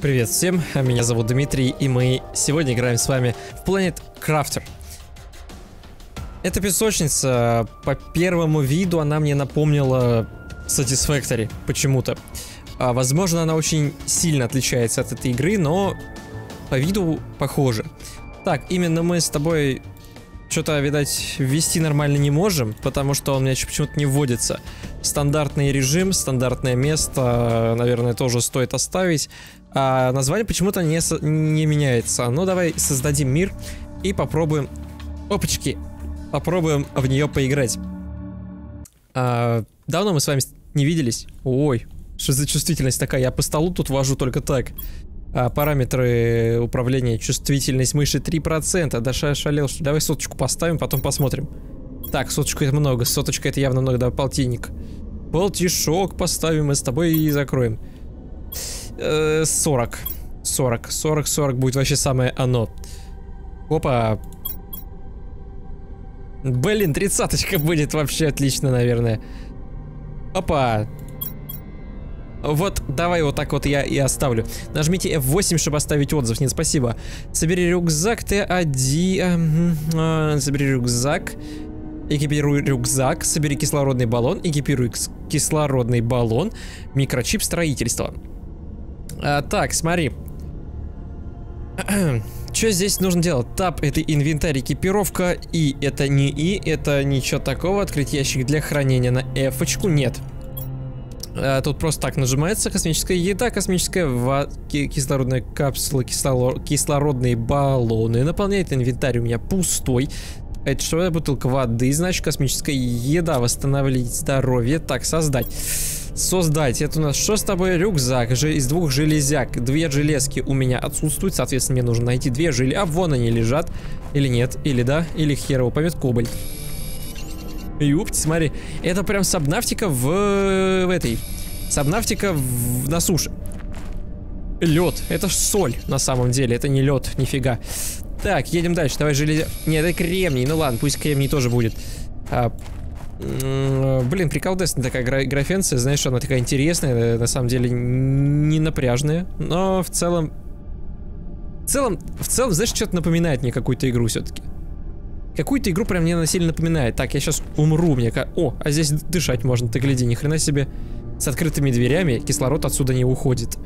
Привет всем, меня зовут Дмитрий, и мы сегодня играем с вами в Planet Crafter. Эта песочница, по первому виду, она мне напомнила Satisfactory, почему-то. А, возможно, она очень сильно отличается от этой игры, но по виду похоже. Так, именно мы с тобой что-то, видать, ввести нормально не можем, потому что он у меня почему-то не вводится. Стандартный режим, стандартное место, наверное, тоже стоит оставить. А название почему-то не, не меняется. Ну, давай создадим мир и попробуем... Опачки! Попробуем в нее поиграть. А, давно мы с вами не виделись. Ой, что за чувствительность такая? Я по столу тут вожу только так. А, параметры управления, чувствительность мыши 3%. Да шалел, что Давай соточку поставим, потом посмотрим. Так, соточку это много, соточка это явно много, да, полтинник. Полтишок поставим мы с тобой и закроем. Э, 40. 40. 40, 40 будет вообще самое оно. Опа. Блин, тридцаточка будет вообще отлично, наверное. Опа. Вот, давай вот так вот я и оставлю. Нажмите F8, чтобы оставить отзыв. Нет, спасибо. Собери рюкзак Т1. Э, собери рюкзак. Экипируй рюкзак. Собери кислородный баллон. Экипируй кислородный баллон. Микрочип строительства. А, так, смотри. Что здесь нужно делать? Тап это инвентарь, экипировка. И это не И, это ничего такого. Открыть ящик для хранения на F. -очку. Нет. А, тут просто так нажимается космическая еда, космическая ва кислородная капсула, кислор кислородные баллоны. Наполняет инвентарь у меня пустой. Это что? Бутылка воды, значит космическая еда, восстановить здоровье. Так, создать. Создать. Это у нас что с тобой? Рюкзак же из двух железяк. Две железки у меня отсутствуют, соответственно, мне нужно найти две жили. А вон они лежат. Или нет, или да, или херово поймет кобальт. Юпти, смотри. Это прям сабнавтика в, в этой. Сабнавтика в, на суше. Лед. Это ж соль на самом деле. Это не лед, нифига. Так, едем дальше. Давай железо. Нет, это кремний. Ну ладно, пусть кремний тоже будет. А, блин, приколдесная такая гра графенция. Знаешь, она такая интересная. Э, на самом деле не напряжная. Но в целом... В целом, в целом, знаешь, что-то напоминает мне какую-то игру все-таки. Какую-то игру прям мне сильно напоминает. Так, я сейчас умру, мне О, а здесь дышать можно, ты гляди, ни хрена себе. С открытыми дверями кислород отсюда не уходит.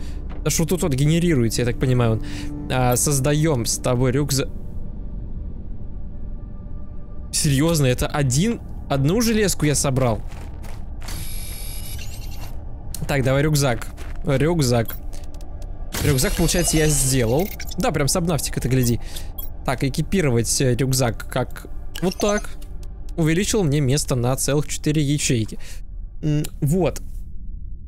Да что тут вот генерируется, я так понимаю, он. А, создаем с тобой рюкзак. Серьезно, это один... Одну железку я собрал. Так, давай рюкзак. Рюкзак. Рюкзак, получается, я сделал. Да, прям сабнавтик, это гляди. Так, экипировать э, рюкзак как вот так. Увеличил мне место на целых 4 ячейки. Вот.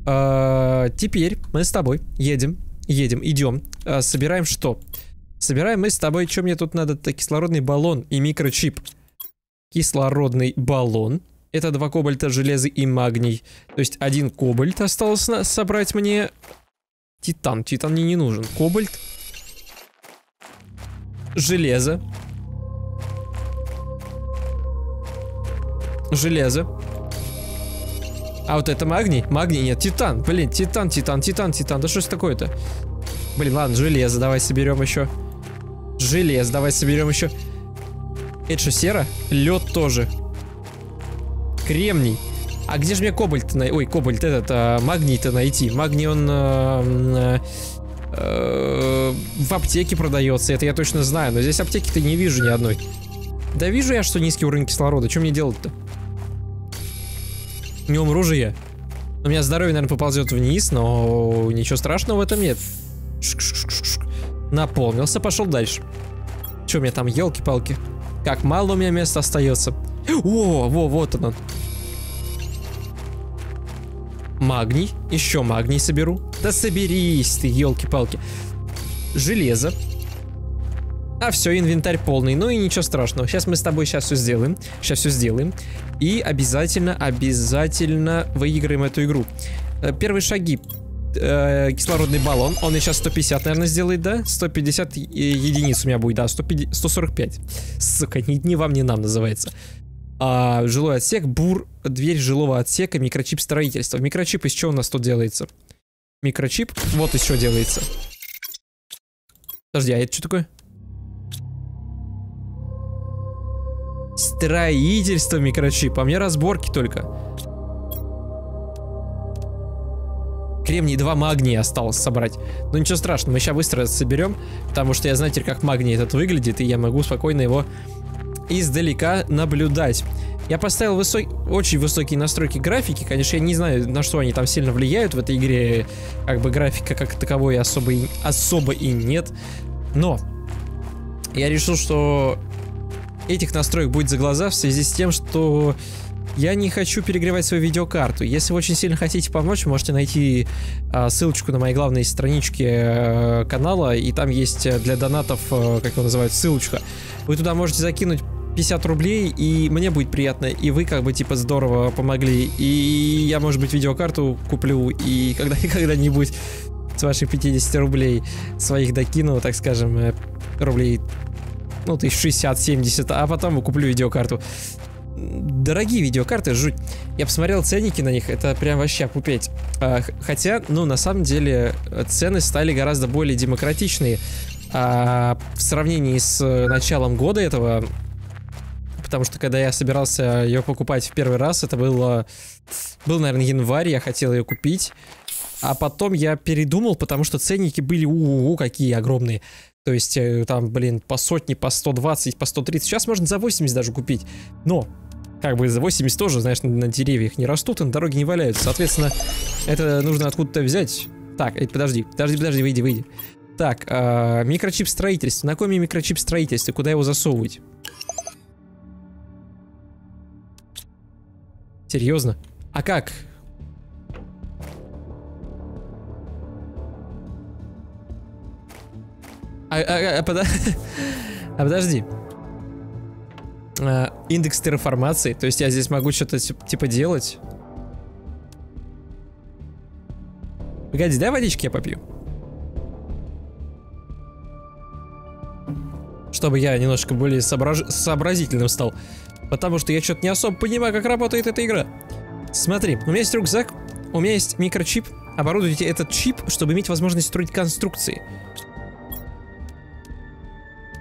А, теперь мы с тобой едем, едем, идем. А, собираем что? Собираем мы с тобой, что мне тут надо? Кислородный баллон и микрочип. Кислородный баллон. Это два кобальта, железо и магний. То есть один кобальт осталось собрать мне. Титан. Титан мне не нужен. Кобальт железо. Железо. А вот это магний? Магний нет, титан. Блин, титан, титан, титан, титан. Да что ж такое-то? Блин, ладно, железо давай соберем еще. Железо давай соберем еще. Это что, сера? Лед тоже. Кремний. А где же мне кобальт? Ой, кобальт этот, а, магний-то найти. Магний он... А, а, Э, в аптеке продается, это я точно знаю, но здесь аптеки-то не вижу ни одной. Да вижу я, что низкий уровень кислорода, что мне делать-то? Не умру же я. У меня здоровье, наверное, поползет вниз, но ничего страшного в этом нет. Ш -ш -ш Наполнился, пошел дальше. Что у меня там, елки-палки? Как мало у меня места остается. О, во, вот он. Магний. Еще магний соберу. Да соберись ты, елки-палки. Железо. А все, инвентарь полный. Ну и ничего страшного. Сейчас мы с тобой сейчас все сделаем. Сейчас все сделаем. И обязательно, обязательно выиграем эту игру. Э, первые шаги. Э, кислородный баллон. Он сейчас 150, наверное, сделает, да? 150 единиц у меня будет, да, 150, 145. Сука, ни, ни вам, ни нам называется а, жилой отсек, бур, дверь жилого отсека, микрочип строительства. Микрочип из чего у нас тут делается? Микрочип, вот из чего делается. Подожди, а это что такое? Строительство микрочипа. А мне разборки только. Кремний 2 магния осталось собрать. Но ничего страшного, мы сейчас быстро соберем. Потому что я знаю теперь, как магний этот выглядит. И я могу спокойно его издалека наблюдать. Я поставил высок... очень высокие настройки графики. Конечно, я не знаю, на что они там сильно влияют в этой игре. Как бы графика как таковой особо и, особо и нет. Но я решил, что этих настроек будет за глаза в связи с тем, что я не хочу перегревать свою видеокарту. Если вы очень сильно хотите помочь, можете найти а, ссылочку на моей главной страничке а, канала, и там есть для донатов, а, как его называют, ссылочка. Вы туда можете закинуть 50 рублей, и мне будет приятно, и вы как бы типа здорово помогли, и я, может быть, видеокарту куплю, и когда когда-нибудь с ваших 50 рублей своих докину, так скажем, э, рублей, ну, тысяч 60-70, а потом куплю видеокарту. Дорогие видеокарты, жуть. Я посмотрел ценники на них, это прям вообще пупеть. А, хотя, ну, на самом деле, цены стали гораздо более демократичные. А в сравнении с началом года этого, потому что когда я собирался ее покупать в первый раз, это было, был, наверное, январь, я хотел ее купить. А потом я передумал, потому что ценники были у, -у, -у какие огромные. То есть э, там, блин, по сотне, по 120, по 130. Сейчас можно за 80 даже купить. Но, как бы за 80 тоже, знаешь, на деревьях не растут и на дороге не валяются. Соответственно, это нужно откуда-то взять. Так, э, подожди, подожди, подожди, выйди, выйди. Так, э, микрочип строительства. На мне микрочип строительства? Куда его засовывать? Серьезно? А как? А, а, а, под... а подожди. А, индекс терраформации. То есть я здесь могу что-то типа делать. Погоди, дай водички я попью. Чтобы я немножко более соображ... сообразительным стал. Потому что я что-то не особо понимаю, как работает эта игра. Смотри, у меня есть рюкзак, у меня есть микрочип. Оборудуйте этот чип, чтобы иметь возможность строить конструкции.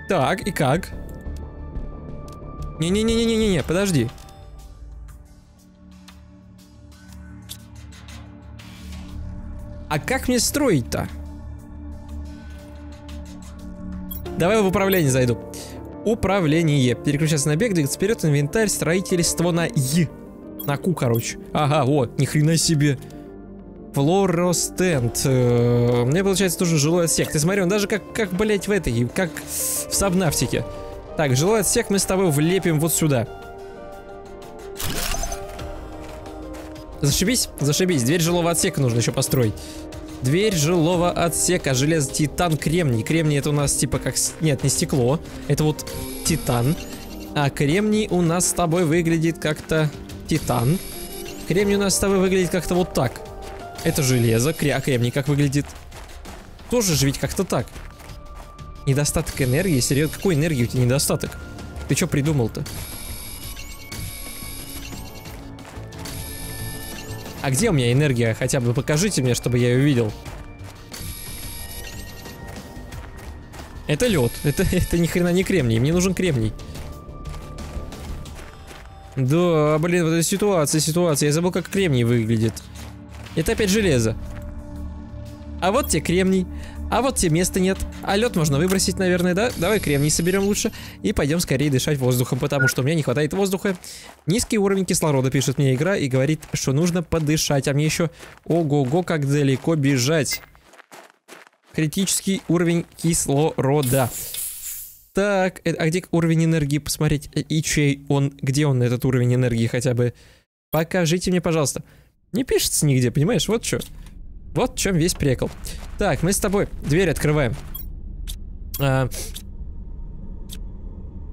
Так, и как? Не-не-не-не-не-не, подожди. А как мне строить-то? Давай в управление зайду. Управление. Переключаться на бег, двигаться вперед, инвентарь, строительство на Е. На Ку, короче. Ага, вот, ни хрена себе. Флоростенд. Э, мне получается тоже жилой отсек. Ты смотри, он даже как, как, блять, в этой, как в Сабнавтике. Так, жилой отсек мы с тобой влепим вот сюда. Зашибись? Зашибись. Дверь жилого отсека нужно еще построить. Дверь жилого отсека. Железо, титан, кремний. Кремний это у нас типа как... Нет, не стекло. Это вот титан. А кремний у нас с тобой выглядит как-то... Титан. Кремний у нас с тобой выглядит как-то вот так. Это железо, а кремний как выглядит? Тоже же ведь как-то так. Недостаток энергии? Серьезно, какой энергии у тебя недостаток? Ты что придумал-то? А где у меня энергия? Хотя бы покажите мне, чтобы я ее видел. Это лед. Это, это ни хрена не кремний. Мне нужен кремний. Да, блин, вот эта ситуация, ситуация. Я забыл, как кремний выглядит. Это опять железо. А вот тебе кремний. А вот тебе места нет. А лед можно выбросить, наверное, да? Давай кремний соберем лучше. И пойдем скорее дышать воздухом, потому что у меня не хватает воздуха. Низкий уровень кислорода, пишет мне игра, и говорит, что нужно подышать. А мне еще ого-го, как далеко бежать. Критический уровень кислорода. Так, э, а где уровень энергии посмотреть? Э, и чей он? Где он, этот уровень энергии хотя бы? Покажите мне, пожалуйста. Не пишется нигде, понимаешь? Вот что. Вот в чем весь прикол. Так, мы с тобой дверь открываем. А,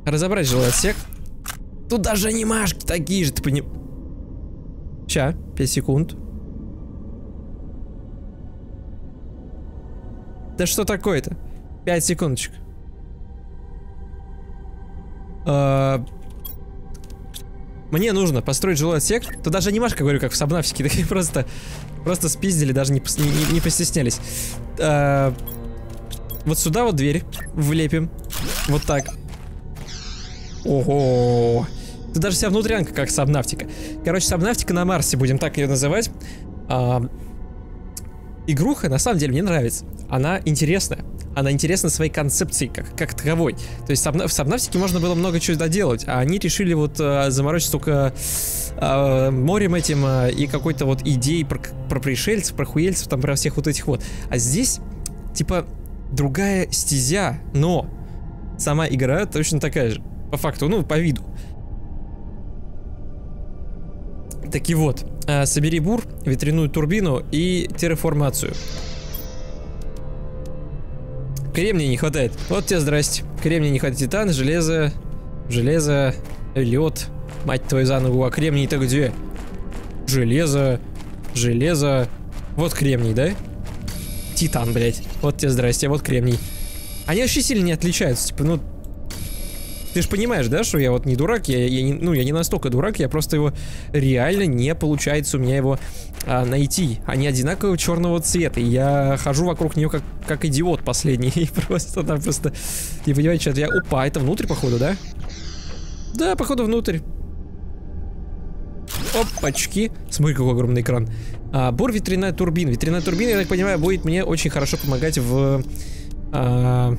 разобрать жилой отсек. Тут даже анимашки такие же, ты понимаешь. Ща, 5 секунд. Да что такое-то? 5 секундочек. А, мне нужно построить жилой отсек. Тут даже анимашка, говорю, как в Сабнавсике. Такие просто, просто спиздили, даже не, не, не постеснялись. А, Вот сюда вот дверь влепим. Вот так. Ого. Это даже вся внутрянка, как сабнавтика. Короче, сабнавтика на Марсе, будем так ее называть. А, игруха, на самом деле, мне нравится. Она интересная. Она интересна своей концепцией, как, как таковой. То есть в сабнавтике можно было много чего доделать, а они решили вот а, заморочить только а, морем этим а, и какой-то вот идеей про, про пришельцев, про хуельцев, там про всех вот этих вот. А здесь, типа, другая стезя, но сама игра точно такая же. По факту, ну, по виду. Таки вот, э, собери бур, ветряную турбину и терраформацию. Кремния не хватает. Вот тебе здрасте. Кремния не хватает. Титан, железо, железо, лед. Мать твою за ногу, а кремний-то где? Железо, железо. Вот кремний, да? Титан, блядь. Вот тебе здрасте, вот кремний. Они вообще сильно не отличаются. Типа, ну, ты же понимаешь, да, что я вот не дурак, я, я не, ну, я не настолько дурак, я просто его реально не получается у меня его а, найти. Они одинакового черного цвета, и я хожу вокруг нее как, как идиот последний, и просто там просто не понимаете, что я... Опа, это внутрь, походу, да? Да, походу, внутрь. Опачки. Смотри, какой огромный экран. А, бур ветряная турбина. Ветряная турбина, я так понимаю, будет мне очень хорошо помогать в... А,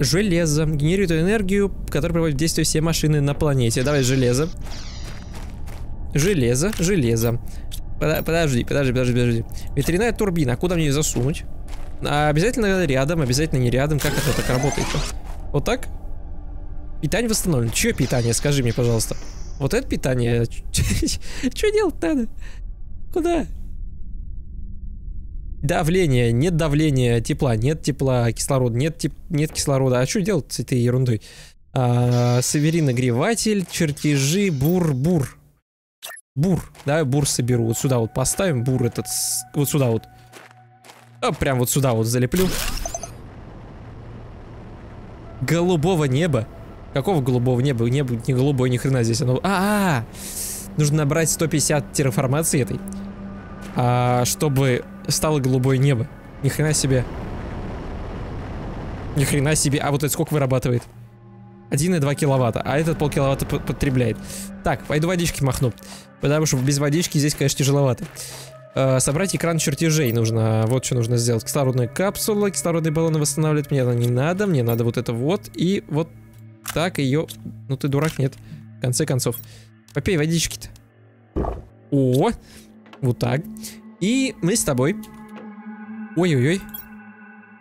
Железо. Генерирует энергию, которая приводит в действие все машины на планете. Давай железо. Железо, железо. Подожди, подожди, подожди, подожди. Ветряная турбина. Куда мне ее засунуть? А, обязательно рядом, обязательно не рядом. Как это так работает? -то? Вот так? Питание восстановлено. Чье питание? Скажи мне, пожалуйста. Вот это питание? Что делать надо? Куда? Давление, нет давления, тепла, нет тепла, кислорода, нет, теп нет кислорода. А что делать с этой ерундой? А, Северин нагреватель, чертежи, бур-бур. Бур, да, бур соберу. Вот сюда вот поставим бур этот, вот сюда вот. А, прям вот сюда вот залеплю. Голубого неба. Какого голубого неба? Небо не голубое, ни хрена здесь. Оно... А, -а, -а! Нужно набрать 150 терраформации этой. А, чтобы стало голубое небо. Ни хрена себе. Ни хрена себе. А вот это сколько вырабатывает? 1,2 киловатта, а этот полкиловатта потребляет. Так, пойду водички махну. Потому что без водички здесь, конечно, тяжеловато. Э, собрать экран чертежей нужно. Вот что нужно сделать. Кислородная капсула, кислородные баллоны восстанавливать мне она не надо. Мне надо вот это вот. И вот так ее... Ну ты дурак, нет. В конце концов. Попей водички-то. О, вот так. И мы с тобой... Ой-ой-ой.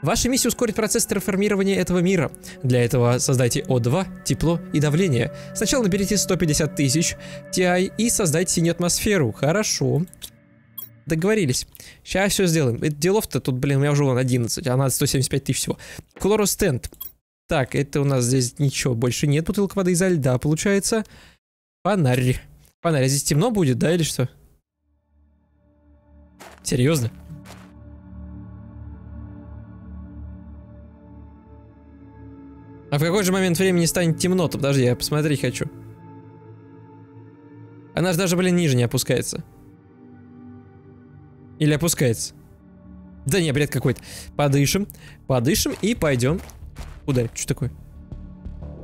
Ваша миссия ускорить процесс терраформирования этого мира. Для этого создайте О2, тепло и давление. Сначала наберите 150 тысяч TI и создайте синюю атмосферу. Хорошо. Договорились. Сейчас все сделаем. Это делов-то тут, блин, у меня уже вон 11, а надо 175 тысяч всего. Клоростенд. Так, это у нас здесь ничего больше нет. Бутылка воды изо льда, получается. Фонарь. Фонарь. А здесь темно будет, да, или что? Серьезно? А в какой же момент времени станет темно-то? Подожди, я посмотреть хочу. Она же даже, блин, ниже не опускается. Или опускается? Да не, бред какой-то. Подышим, подышим и пойдем. Куда? Что такое?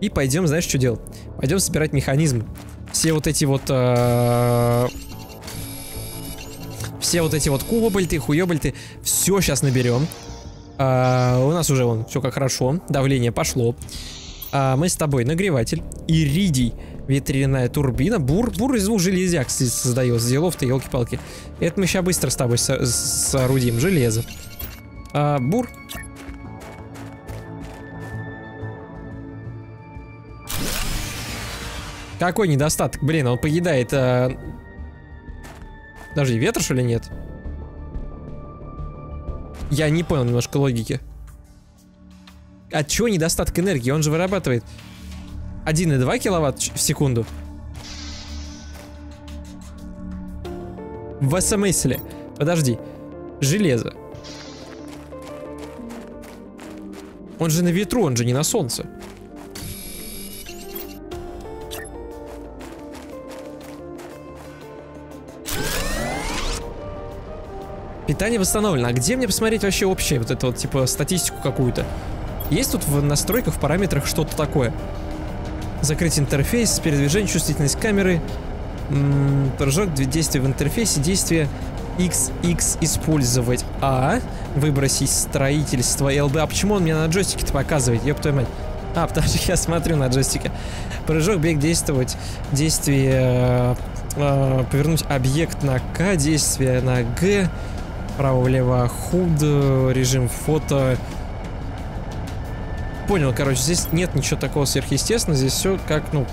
И пойдем, знаешь, что делать? Пойдем собирать механизмы. Все вот эти вот э, все вот эти вот кубобальты, хуебальты, все сейчас наберем. А, у нас уже вон все как хорошо, давление пошло. А, мы с тобой нагреватель, иридий, ветряная турбина, бур, бур из двух железяк создает, делов-то, елки-палки. Это мы сейчас быстро с тобой со соорудим, железо. А, бур. Какой недостаток? Блин, он поедает а, Подожди, ветра что ли нет? Я не понял немножко логики. От чего недостаток энергии? Он же вырабатывает 1,2 киловатт в секунду. В смысле? Подожди. Железо. Он же на ветру, он же не на солнце. Питание восстановлено. А где мне посмотреть вообще общее, вот это вот, типа, статистику какую-то? Есть тут в настройках, в параметрах что-то такое? Закрыть интерфейс, передвижение, чувствительность камеры, прыжок, действия в интерфейсе, действия XX использовать А, выбросить строительство ЛБ. А почему он мне на джойстике-то показывает, ёб твою мать? А, потому что я смотрю на джойстике. Прыжок, бег, действовать, действие, э, э, повернуть объект на К, действие на Г, право-влево, худ, режим фото. Понял, короче, здесь нет ничего такого сверхъестественного, здесь все как, ну,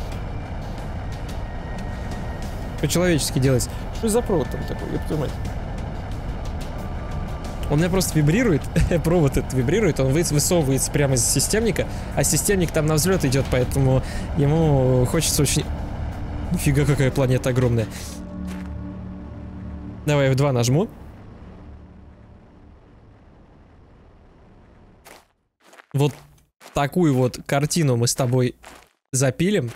по-человечески делается. Что за провод там такой, твою мать? Он у меня просто вибрирует, провод этот вибрирует, он высовывается прямо из системника, а системник там на взлет идет, поэтому ему хочется очень... Фига какая планета огромная. Давай F2 нажму. Вот такую вот картину мы с тобой запилим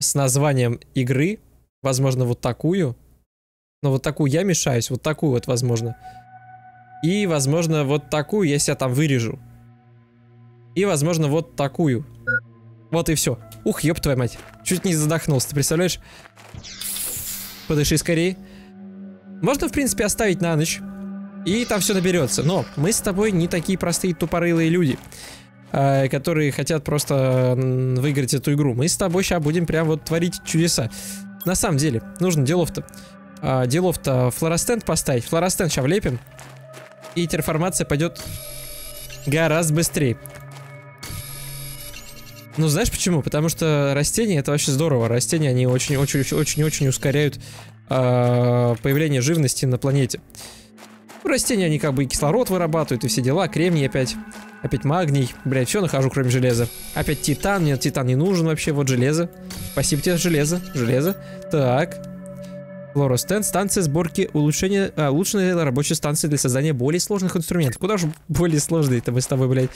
с названием игры. Возможно, вот такую. Но вот такую я мешаюсь, вот такую вот, возможно. И, возможно, вот такую я себя там вырежу. И, возможно, вот такую. Вот и все. Ух, ёб твою мать. Чуть не задохнулся, ты представляешь? Подыши скорее. Можно, в принципе, оставить на ночь. И там все наберется. Но мы с тобой не такие простые тупорылые люди, э, которые хотят просто выиграть эту игру. Мы с тобой сейчас будем прям вот творить чудеса. На самом деле, нужно делов-то. Э, делов-то флоростенд поставить. Флоростенд сейчас влепим и терформация пойдет гораздо быстрее. Ну, знаешь почему? Потому что растения это вообще здорово. Растения, они очень-очень-очень-очень ускоряют э, появление живности на планете. Растения, они как бы и кислород вырабатывают, и все дела. Кремний опять. Опять магний. Блять, все нахожу, кроме железа. Опять титан. Нет, титан не нужен вообще. Вот железо. Спасибо тебе, железо. Железо. Так. Флоростенд, станция сборки улучшения, а, улучшенная рабочая станция для создания более сложных инструментов. Куда же более сложные-то мы с тобой, блядь,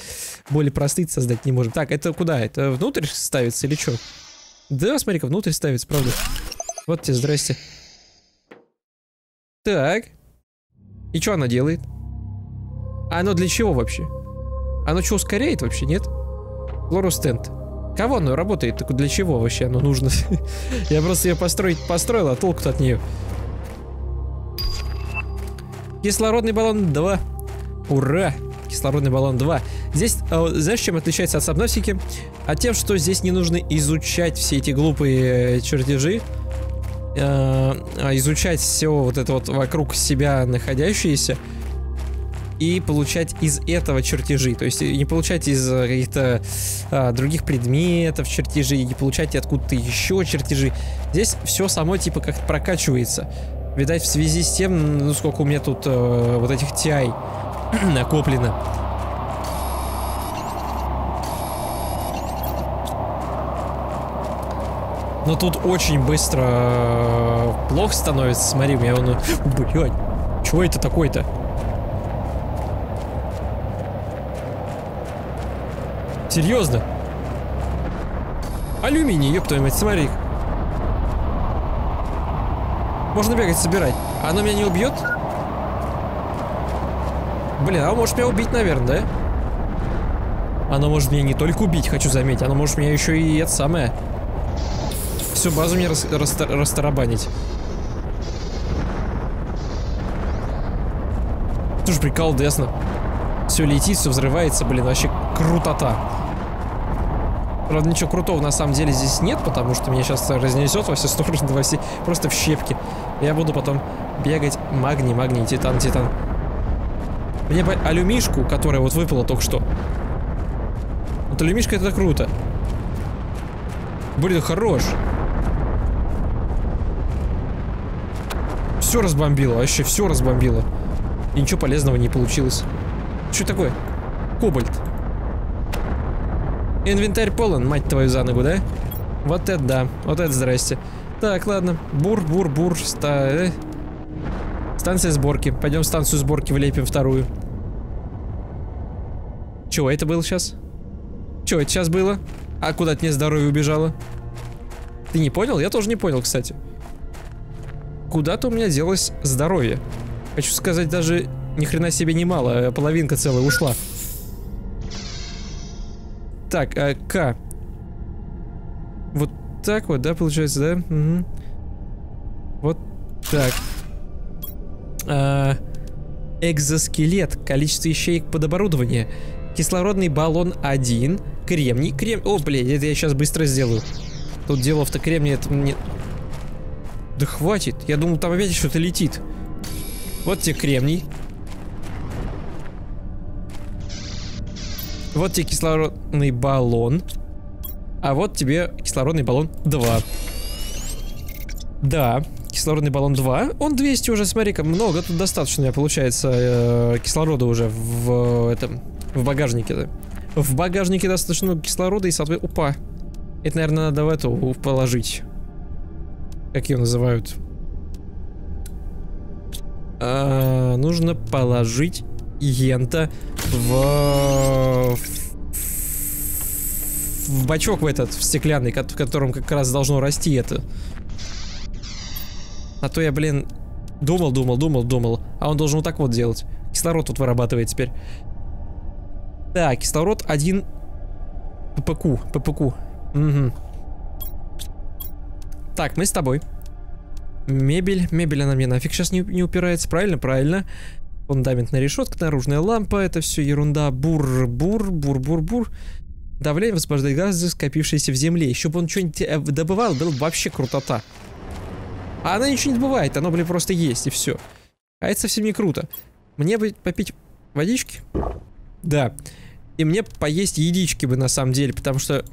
более простые создать не можем. Так, это куда? Это внутрь ставится или что? Да, смотри-ка, внутрь ставится, правда. Вот тебе, здрасте. Так. И что она делает? А оно для чего вообще? Оно что, ускоряет вообще, нет? Флоростенд. Кого оно работает? Так для чего вообще оно нужно? Я просто ее построить построил, а толку-то от нее. Кислородный баллон 2. Ура! Кислородный баллон 2. Здесь, э, знаешь, чем отличается от Сабносики? А тем, что здесь не нужно изучать все эти глупые чертежи. Э, изучать все вот это вот вокруг себя находящееся и получать из этого чертежи. То есть не получать из э, каких-то а, других предметов чертежи, не получать откуда-то еще чертежи. Здесь все само типа как-то прокачивается. Видать, в связи с тем, ну сколько у меня тут э, вот этих TI накоплено. Но тут очень быстро э, плохо становится. Смотри, у меня он... Блядь, чего это такое-то? Серьезно? Алюминий, ёб твою мать, смотри. Можно бегать, собирать. А оно меня не убьет? Блин, а может меня убить, наверное, да? Оно может меня не только убить, хочу заметить. Оно может меня еще и это самое... Всю базу мне рас рас растарабанить. Тоже прикол, десно. Все летит, все взрывается, блин, вообще крутота. Правда, ничего крутого на самом деле здесь нет, потому что меня сейчас разнесет во все стороны, во все, просто в щепки. Я буду потом бегать магний, магний, титан, титан. Мне по алюмишку, которая вот выпала только что. Вот алюмишка это круто. Блин, хорош. Все разбомбило, вообще все разбомбило. И ничего полезного не получилось. Что такое? Кобальт. Инвентарь полон, мать твою за ногу, да? Вот это да, вот это здрасте. Так, ладно. Бур, бур, бур. Ста... Э. Станция сборки. Пойдем станцию сборки влепим вторую. Чего это было сейчас? Чего это сейчас было? А куда от мне здоровье убежало? Ты не понял? Я тоже не понял, кстати. Куда-то у меня делось здоровье. Хочу сказать, даже ни хрена себе немало, а половинка целая ушла. Так, а, К. Вот так вот, да, получается, да? Угу. Вот так. А, экзоскелет. Количество ячеек под оборудование. Кислородный баллон 1. Кремний. Крем... О, блин, это я сейчас быстро сделаю. Тут дело-то кремний, это мне... Да хватит. Я думал, там опять что-то летит. Вот тебе кремний. Вот тебе кислородный баллон. А вот тебе кислородный баллон 2. Да, кислородный баллон 2. Он 200 уже, смотри-ка, много. Тут достаточно, у меня получается, э, кислорода уже в, этом, в багажнике. Да. В багажнике достаточно много кислорода и, соответственно, опа. Это, наверное, надо в эту положить. Как ее называют? А, нужно положить ента в, в бачок в этот, в стеклянный, в котором как раз должно расти это. А то я, блин, думал, думал, думал, думал. А он должен вот так вот делать. Кислород тут вырабатывает теперь. Так, кислород один ППК, ППК. Угу. Так, мы с тобой. Мебель, мебель она мне нафиг сейчас не, не упирается, правильно? Правильно. Фундаментная решетка, наружная лампа, это все ерунда. Бур, бур, бур, бур, бур. Давление высвобождает газы, скопившиеся в земле. Еще бы он что-нибудь э, добывал, был бы вообще крутота. А она ничего не добывает, оно, блин, просто есть, и все. А это совсем не круто. Мне бы попить водички? Да. И мне поесть яички бы, на самом деле, потому что...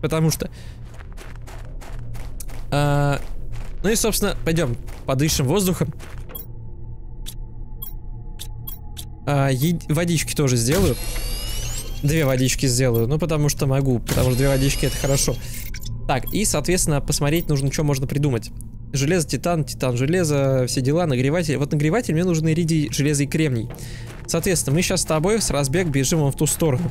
Потому что... А, ну и, собственно, пойдем подышим воздухом. А, водички тоже сделаю. Две водички сделаю, ну потому что могу, потому что две водички это хорошо. Так, и, соответственно, посмотреть нужно, что можно придумать. Железо, титан, титан, железо, все дела, нагреватель. Вот нагреватель мне нужен иридий, железо и кремний. Соответственно, мы сейчас с тобой с разбег бежим в ту сторону.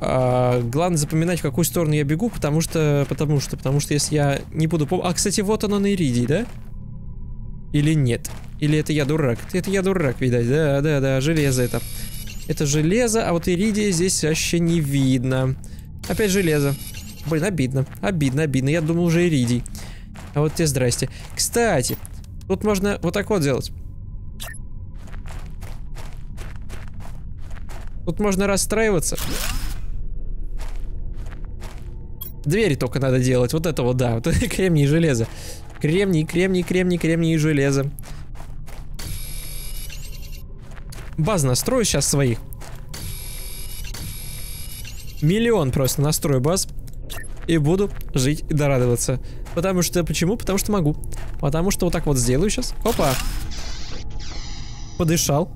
А, главное запоминать, в какую сторону я бегу, потому что, потому что, потому что если я не буду помнить... А, кстати, вот оно на Иридии, да? Или нет? Или это я дурак? Это я дурак, видать, да, да, да, железо это. Это железо, а вот Иридия здесь вообще не видно. Опять железо. Блин, обидно, обидно, обидно. Я думал уже Иридий. А вот тебе здрасте. Кстати, тут можно вот так вот делать. Тут можно расстраиваться. Двери только надо делать. Вот это вот, да. Вот это кремний и железо. Кремний, кремний, кремний, кремний и железо. Баз настрою сейчас своих. Миллион просто настрою баз. И буду жить и дорадоваться. Потому что, почему? Потому что могу. Потому что вот так вот сделаю сейчас. Опа. Подышал.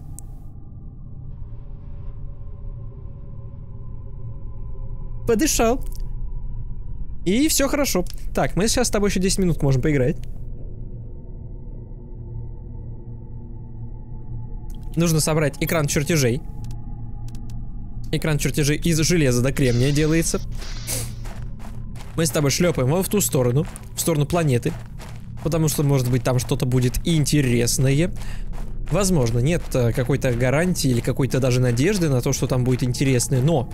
Подышал. И все хорошо. Так, мы сейчас с тобой еще 10 минут можем поиграть. Нужно собрать экран чертежей. Экран чертежей из железа до кремния делается. Мы с тобой шлепаем его в ту сторону, в сторону планеты. Потому что, может быть, там что-то будет интересное. Возможно, нет э, какой-то гарантии или какой-то даже надежды на то, что там будет интересное, но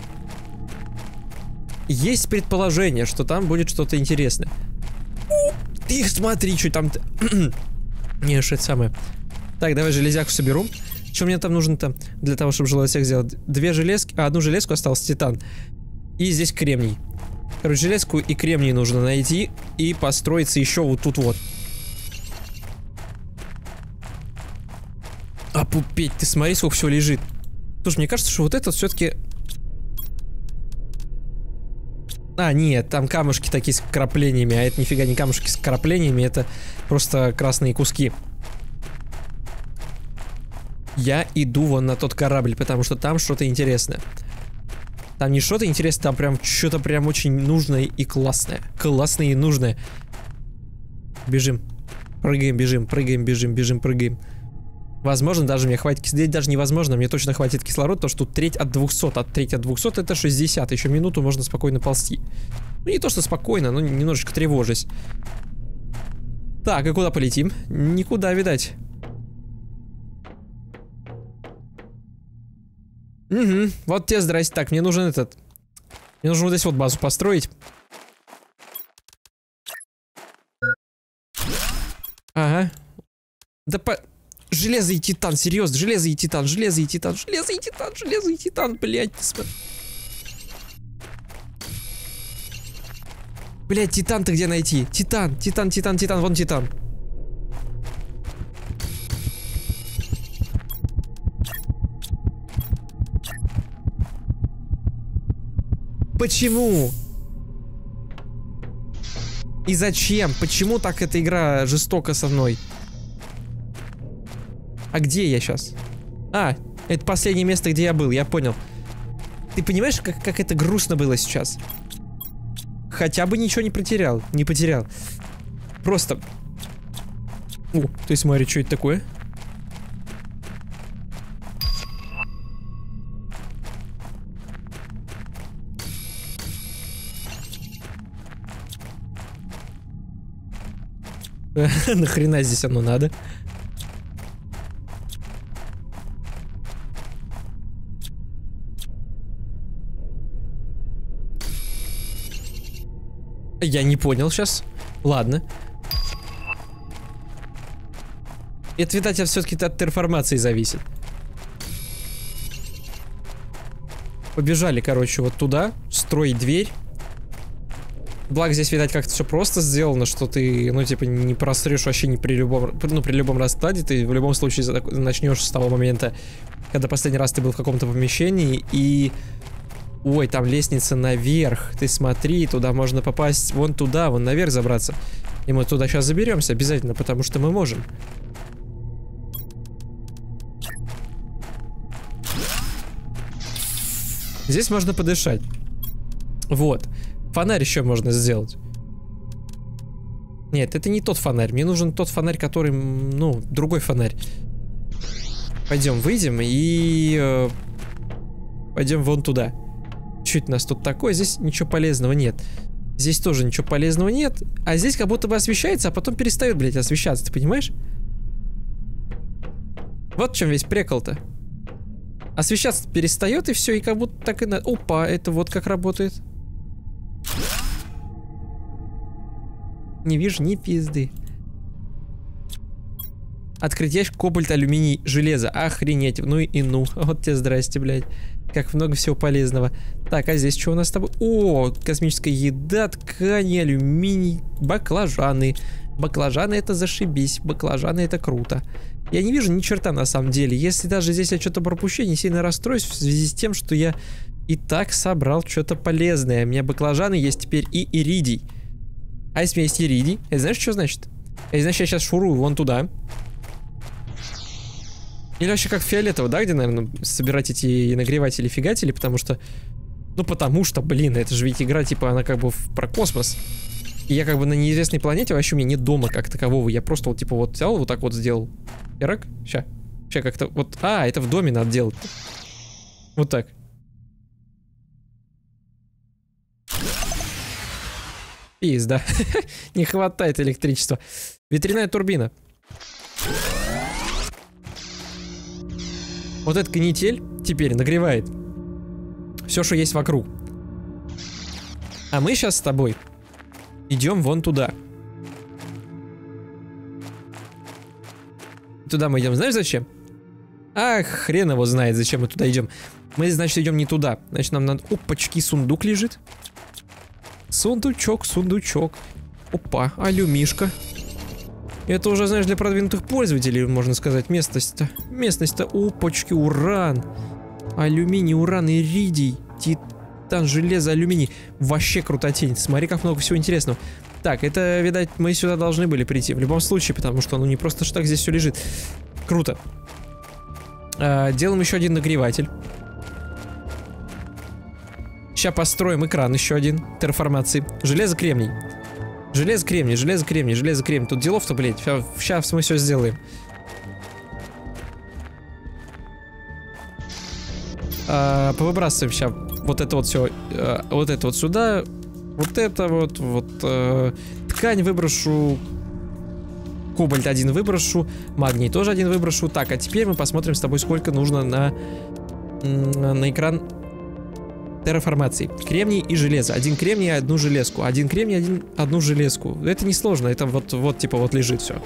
есть предположение, что там будет что-то интересное. Ты смотри, что там... Не, что это самое. Так, давай железяку соберу. Что мне там нужно-то для того, чтобы железяк сделать? Две железки, а одну железку осталось титан. И здесь кремний. Короче, железку и кремний нужно найти и построиться еще вот тут вот. А пупеть, ты смотри, сколько всего лежит. Слушай, мне кажется, что вот этот все-таки А, нет, там камушки такие с краплениями, а это нифига не камушки с краплениями, это просто красные куски. Я иду вон на тот корабль, потому что там что-то интересное. Там не что-то интересное, там прям что-то прям очень нужное и классное. Классное и нужное. Бежим. Прыгаем, бежим, прыгаем, бежим, бежим, прыгаем. Возможно, даже мне хватит кислорода. Даже невозможно, мне точно хватит кислорода, потому что тут треть от 200, от треть от 200 это 60. Еще минуту можно спокойно ползти. Ну, не то, что спокойно, но немножечко тревожись. Так, и куда полетим? Никуда, видать. Угу, вот те, здрасте. Так, мне нужен этот... Мне нужно вот здесь вот базу построить. Ага. Да по... Железо и титан, серьезно, железо и титан, железо и титан, железо и титан, железо и титан, блядь. Блядь, титан-то где найти? Титан, титан, титан, титан, вон титан. Почему? И зачем? Почему так эта игра жестока со мной? А где я сейчас? А, это последнее место, где я был, я понял. Ты понимаешь, как, как это грустно было сейчас? Хотя бы ничего не потерял, не потерял. Просто... О, есть смотри, что это такое? Нахрена здесь оно надо? Я не понял сейчас. Ладно. Это, видать, все-таки от терформации зависит. Побежали, короче, вот туда. Строить дверь. Благо здесь, видать, как-то все просто сделано, что ты, ну, типа, не просрешь вообще не при любом, ну, при любом раскладе, ты в любом случае начнешь с того момента, когда последний раз ты был в каком-то помещении, и... Ой, там лестница наверх, ты смотри, туда можно попасть, вон туда, вон наверх забраться. И мы туда сейчас заберемся обязательно, потому что мы можем. Здесь можно подышать. Вот. Фонарь еще можно сделать. Нет, это не тот фонарь. Мне нужен тот фонарь, который, ну, другой фонарь. Пойдем, выйдем и... Э, пойдем вон туда. Чуть нас тут такое? Здесь ничего полезного нет. Здесь тоже ничего полезного нет. А здесь как будто бы освещается, а потом перестает, блядь, освещаться. Ты понимаешь? Вот в чем весь прикол-то. Освещаться перестает, и все, и как будто так и на... Опа, это вот как работает. Не вижу ни пизды. Открыть ящик, кобальт, алюминий, железо. Охренеть. Ну и ну. Вот тебе здрасте, блядь. Как много всего полезного. Так, а здесь что у нас с тобой? О, космическая еда, ткани, алюминий, баклажаны. Баклажаны это зашибись. Баклажаны это круто. Я не вижу ни черта на самом деле. Если даже здесь я что-то пропущу, не сильно расстроюсь в связи с тем, что я и так собрал что-то полезное. У меня баклажаны есть теперь и иридий. А если у меня есть иридий, это знаешь, что значит? Это значит, я сейчас шурую вон туда. Или вообще как фиолетово, да, где, наверное, собирать эти нагреватели фигатели, потому что... Ну, потому что, блин, это же ведь игра, типа, она как бы про космос. И я как бы на неизвестной планете, вообще у меня нет дома как такового. Я просто вот, типа, вот взял, вот так вот сделал. Ирак? Ща. Ща как-то вот... А, это в доме надо делать. Вот так. Пизда. Не хватает электричества. Ветряная турбина. Вот этот канитель теперь нагревает все, что есть вокруг. А мы сейчас с тобой идем вон туда. Туда мы идем, знаешь зачем? Ах, хрен его знает, зачем мы туда идем. Мы, значит, идем не туда. Значит, нам надо... Опачки, сундук лежит. Сундучок, сундучок. Опа, алюмишка. Это уже, знаешь, для продвинутых пользователей, можно сказать, местность-то. Местность-то, опачки, уран. Алюминий, уран, иридий, титан, железо, алюминий. Вообще крутотень. Смотри, как много всего интересного. Так, это, видать, мы сюда должны были прийти. В любом случае, потому что, ну, не просто что так здесь все лежит. Круто. А, делаем еще один нагреватель. Сейчас построим экран еще один терраформации. Железо, кремний. Железо, кремний, железо, кремний, железо, кремний. Тут делов-то, блядь. Сейчас мы все сделаем. А, повыбрасываем сейчас вот это вот все. А, вот это вот сюда. Вот это вот. Вот. А, ткань выброшу. Кобальт один выброшу. Магний тоже один выброшу. Так, а теперь мы посмотрим с тобой, сколько нужно на на экран терраформации. Кремний и железо. Один кремний и одну железку. Один кремний, один, одну железку. Это не сложно, это вот, вот типа вот лежит все.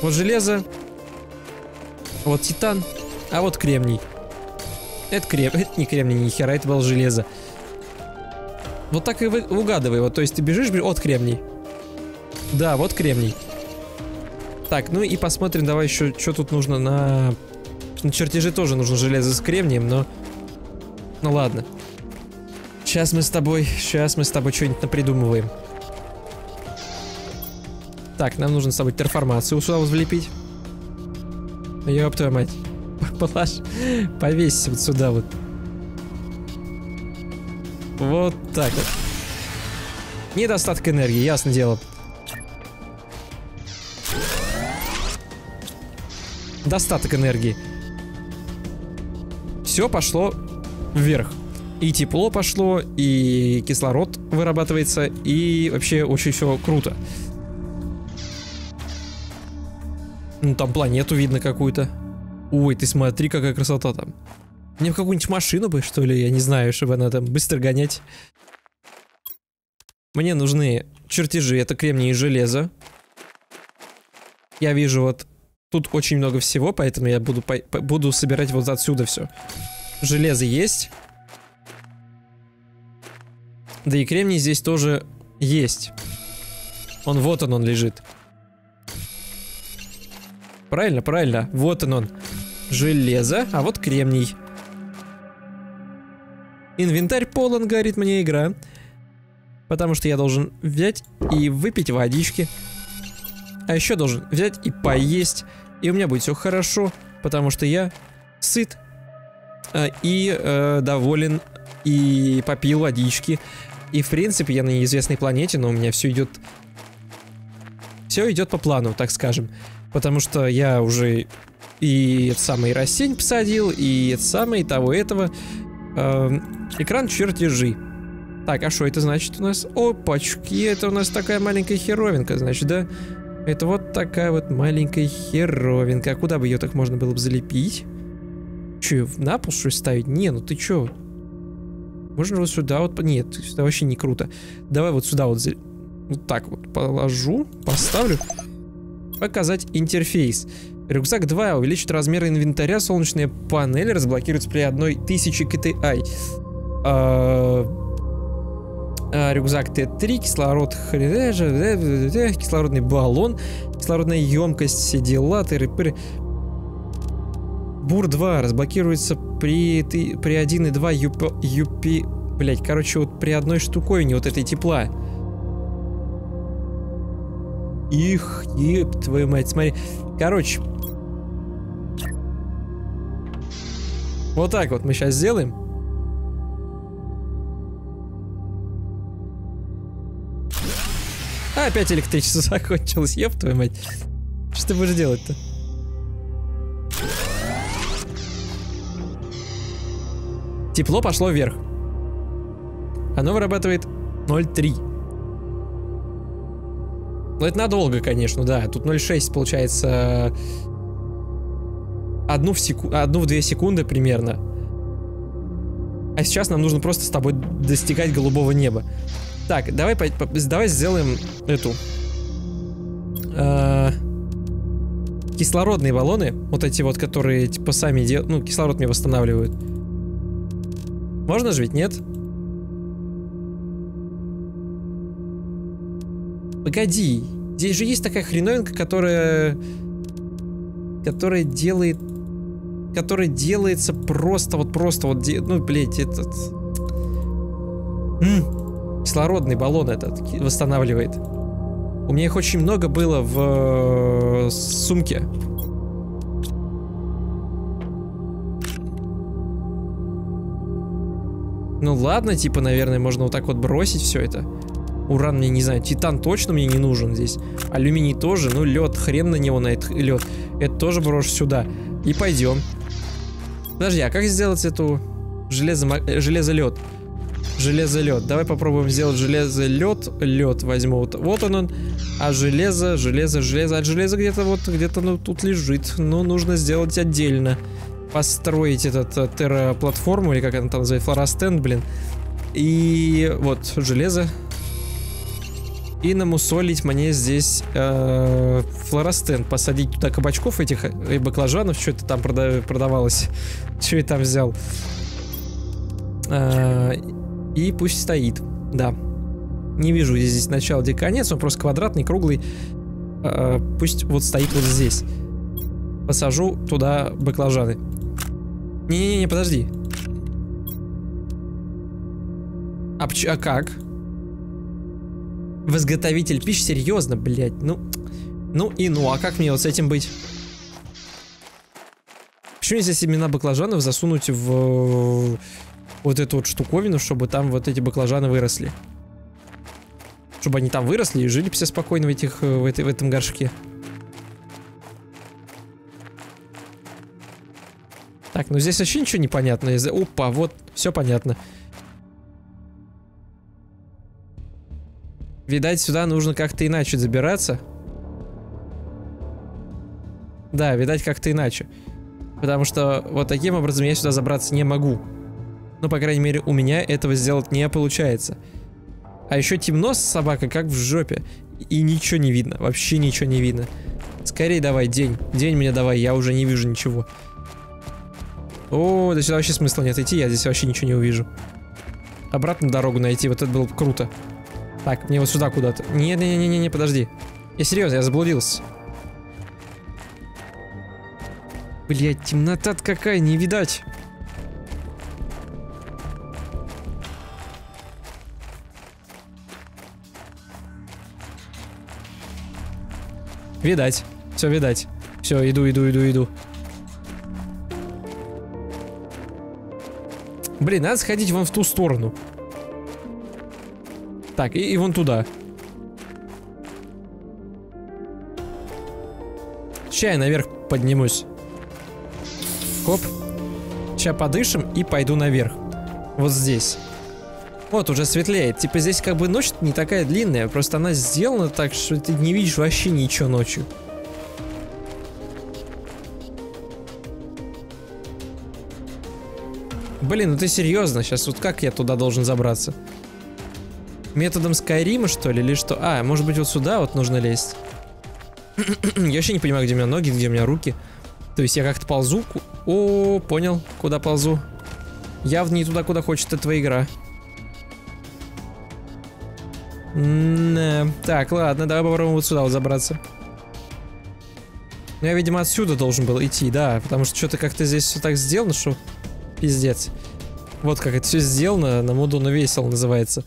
Вот железо, вот титан, а вот кремний. Это крем, это не кремний, ни хера, это было железо. Вот так и вы, угадывай, вот, то есть ты бежишь, бежишь, от кремний. Да, вот кремний. Так, ну и посмотрим, давай еще, что тут нужно на... На чертеже тоже нужно железо с кремнием, но... Ну ладно. Сейчас мы с тобой, сейчас мы с тобой что-нибудь напридумываем. Так, нам нужно с тобой терформацию сюда вот влепить. Ёб твою мать. Положь, повесься вот сюда вот. Вот так вот. Недостаток энергии, ясно дело. Достаток энергии. Все пошло вверх. И тепло пошло, и кислород вырабатывается, и вообще очень все круто. Ну, там планету видно какую-то. Ой, ты смотри, какая красота там. Мне в какую-нибудь машину бы, что ли, я не знаю, чтобы она там быстро гонять. Мне нужны чертежи, это кремний и железо. Я вижу вот тут очень много всего, поэтому я буду, по буду собирать вот отсюда все. Железо есть. Да и кремний здесь тоже есть. Он вот он, он лежит. Правильно, правильно. Вот он он. Железо, а вот кремний. Инвентарь полон, говорит мне игра. Потому что я должен взять и выпить водички. А еще должен взять и поесть. И у меня будет все хорошо, потому что я сыт и э, доволен и попил водички. И в принципе я на неизвестной планете, но у меня все идет... Все идет по плану, так скажем. Потому что я уже и это самый растень посадил, и это самое, и того, этого. Э, экран чертежи. Так, а что это значит у нас? Опачки, это у нас такая маленькая херовинка, значит, да? Это вот такая вот маленькая херовинка. А куда бы ее так можно было бы залепить? Че, на пол что ли ставить? Не, ну ты чё? Можно вот сюда вот... Нет, это вообще не круто. Давай вот сюда вот... Вот так вот положу, поставлю. Показать интерфейс. Рюкзак 2 увеличит размер инвентаря, солнечные панели разблокируются при одной тысяче KTI. А, а, рюкзак Т3, кислород, кислородный баллон, кислородная емкость, все дела, тыры-пыры. Бур 2 разблокируется при, ты, при 1,2 юп, юпи... Блять, короче, вот при одной штуковине вот этой тепла. Их, еб твою мать, смотри. Короче. Вот так вот мы сейчас сделаем. А, опять электричество закончилось, еб твою мать. Что ты будешь делать-то? Тепло пошло вверх. Оно вырабатывает 0,3. Ну, это надолго, конечно, да. Тут 0,6 получается... Одну в, секу... одну в 2 секунды примерно. А сейчас нам нужно просто с тобой достигать голубого неба. Так, давай, давай сделаем эту... Э, кислородные баллоны. Вот эти вот, которые типа сами делают... Ну, кислород мне восстанавливают. Можно же ведь, нет? Погоди, здесь же есть такая хреновинка, которая... Которая делает... Которая делается просто, вот просто вот... Ну, блядь, этот... -м, кислородный баллон этот восстанавливает. У меня их очень много было в э, сумке. Ну ладно, типа, наверное, можно вот так вот бросить все это. Уран мне не знаю, титан точно мне не нужен здесь. Алюминий тоже, ну лед, хрен на него на этот лед. Это тоже брошь сюда. И пойдем. Подожди, а как сделать эту железо, железо-лед? Железо-лед. Давай попробуем сделать железо-лед. Лед возьму. Вот, вот он он. А железо, железо, железо. А железо где-то вот, где-то ну, тут лежит. Но нужно сделать отдельно. Построить этот э, терраплатформу, или как она там называется, флоростенд, блин. И вот железо. И намусолить мне здесь э, флоростенд, посадить туда кабачков этих и баклажанов, что это там продавалось, что я там взял. Э, и пусть стоит, да. Не вижу здесь начало, где конец, он просто квадратный, круглый. Э, пусть вот стоит вот здесь. Посажу туда баклажаны. Не-не-не, подожди. А, а как? Возготовитель пищи? Серьезно, блядь. Ну, ну и ну, а как мне вот с этим быть? Почему нельзя семена баклажанов засунуть в вот эту вот штуковину, чтобы там вот эти баклажаны выросли? Чтобы они там выросли и жили все спокойно в, этих, в, этой, в этом горшке. Так, ну здесь вообще ничего не понятно. Опа, вот, все понятно. Видать, сюда нужно как-то иначе забираться. Да, видать, как-то иначе. Потому что вот таким образом я сюда забраться не могу. Ну, по крайней мере, у меня этого сделать не получается. А еще темно с собакой, как в жопе. И ничего не видно, вообще ничего не видно. Скорее давай, день. День мне давай, я уже не вижу ничего. О, да сюда вообще смысла нет идти, я здесь вообще ничего не увижу. Обратно дорогу найти, вот это было бы круто. Так, мне вот сюда куда-то. Не-не-не-не-не, подожди. Я серьезно, я заблудился. Блять, темнота какая, не видать. Видать. Все, видать. Все, иду, иду, иду, иду. Блин, надо сходить вон в ту сторону. Так, и, и вон туда. Сейчас я наверх поднимусь. Хоп. Сейчас подышим и пойду наверх. Вот здесь. Вот, уже светлеет. Типа здесь как бы ночь не такая длинная, просто она сделана так, что ты не видишь вообще ничего ночью. Блин, ну ты серьезно? Сейчас вот как я туда должен забраться? Методом Скайрима, что ли, или что? А, может быть вот сюда вот нужно лезть? я вообще не понимаю, где у меня ноги, где у меня руки. То есть я как-то ползу. О, понял, куда ползу. Явно не туда, куда хочет эта игра. Так, ладно, давай попробуем вот сюда вот забраться. Ну, я, видимо, отсюда должен был идти, да, потому что что-то как-то здесь все так сделано, что пиздец. Вот как это все сделано, на моду на весело называется.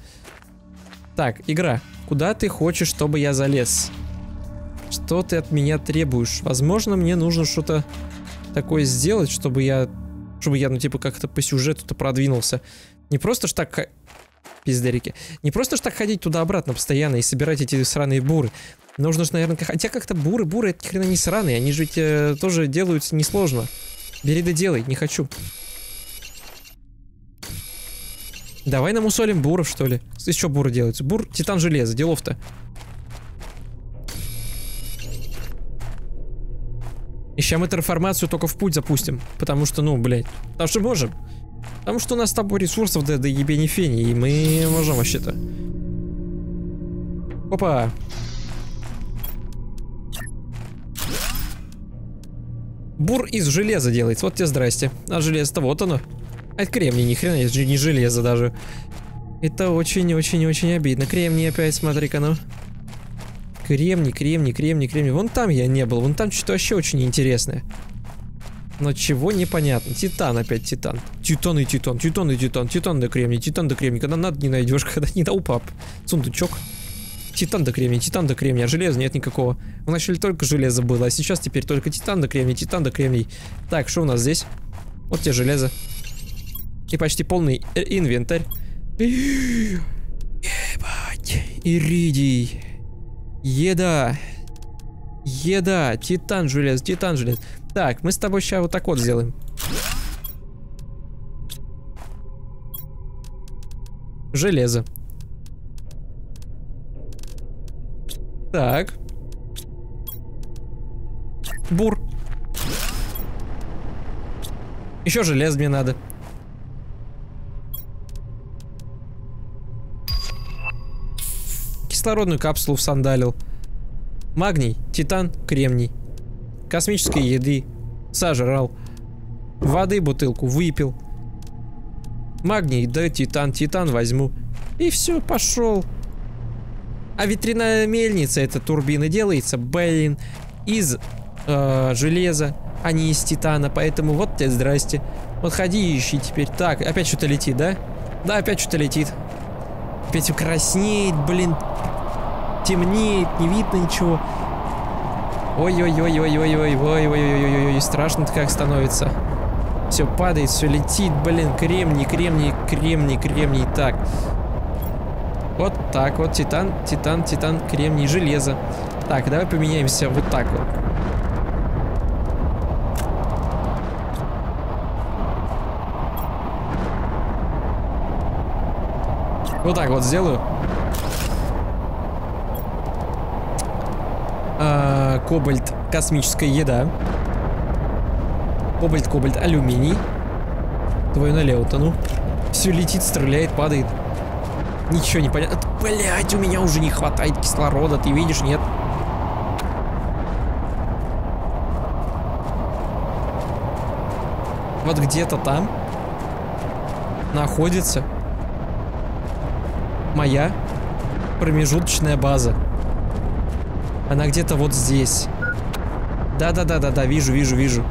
Так, игра. Куда ты хочешь, чтобы я залез? Что ты от меня требуешь? Возможно, мне нужно что-то такое сделать, чтобы я... Чтобы я, ну, типа, как-то по сюжету-то продвинулся. Не просто ж так пиздарики. Не просто ж так ходить туда-обратно постоянно и собирать эти сраные буры. Нужно же, наверное, хотя как-то буры, буры, это хрена не сраные, они же ведь э, тоже делаются несложно. Бери да делай, не хочу. Давай нам усолим буров, что ли. Еще буры делаются. Бур, титан железа, делов-то. И сейчас мы трансформацию только в путь запустим. Потому что, ну, блядь. Потому что можем. Потому что у нас с тобой ресурсов до, до ебени фени, и мы можем вообще-то. Опа. Бур из железа делается. Вот тебе здрасте. А железо-то вот оно. А это кремний, ни хрена, это же не железо даже. Это очень-очень-очень обидно. Кремний опять, смотри-ка, ну. Кремний, кремний, кремний, кремний. Вон там я не был, вон там что-то вообще очень интересное. Но чего непонятно. Титан опять титан. Титан и титан, титан и титан, титан до кремния, титан до кремния. Когда надо не найдешь, когда не дал пап. Сундучок. Титан до кремния, титан до кремния, а железа нет никакого. Вначале только железо было, а сейчас теперь только титан до кремния, титан до кремний. Так, что у нас здесь? Вот тебе железо. И почти полный э, инвентарь. Ебать. Иридий. Еда. Еда. Титан желез, титан желез. Так, мы с тобой сейчас вот так вот сделаем. Железо. Так. Еще желез мне надо. Кислородную капсулу всандалил. Магний, титан, кремний. Космической еды. Сожрал. Воды бутылку выпил. Магний, да титан, титан возьму. И все, пошел. А ветряная мельница, эта турбина делается, блин, из э, железа, а не из титана. Поэтому вот тебе здрасте. Вот ходи ищи теперь. Так, опять что-то летит, да? Да, опять что-то летит. Опять краснеет, блин. Темнеет, не видно ничего. Ой-ой-ой-ой-ой-ой-ой-ой-ой-ой-ой, страшно-то как становится. Все падает, все летит, блин, кремний, кремний, кремний, кремний. Так. Вот так вот, титан, титан, титан, кремний, железо. Так, давай поменяемся вот так вот. Вот так вот сделаю. А, кобальт, космическая еда. Кобальт, кобальт, алюминий. Твою налево-то, ну. Все летит, стреляет, падает. Ничего не понятно. Блять, у меня уже не хватает кислорода, ты видишь, нет? Вот где-то там находится моя промежуточная база. Она где-то вот здесь. Да-да-да-да-да, вижу, вижу, вижу.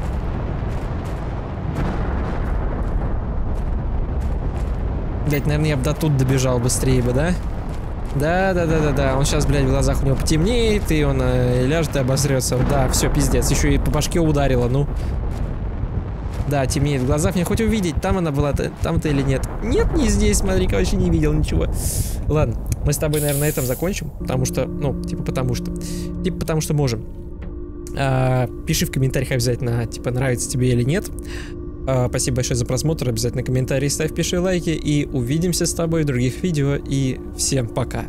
Блять, наверное, я бы до тут добежал быстрее бы, да? Да-да-да-да-да. Он сейчас, блядь, в глазах у него потемнеет, и он э, ляжет и обосрется. Да, все, пиздец. Еще и по башке ударило, ну. Да, темнеет в глазах. Мне хоть увидеть, там она была, там-то или нет. Нет, не здесь, смотри, вообще не видел ничего. Ладно, мы с тобой, наверное, на этом закончим. Потому что, ну, типа потому что. Типа потому что можем. А, пиши в комментариях обязательно, типа, нравится тебе или нет. А, спасибо большое за просмотр. Обязательно комментарий ставь, пиши лайки. И увидимся с тобой в других видео. И всем пока.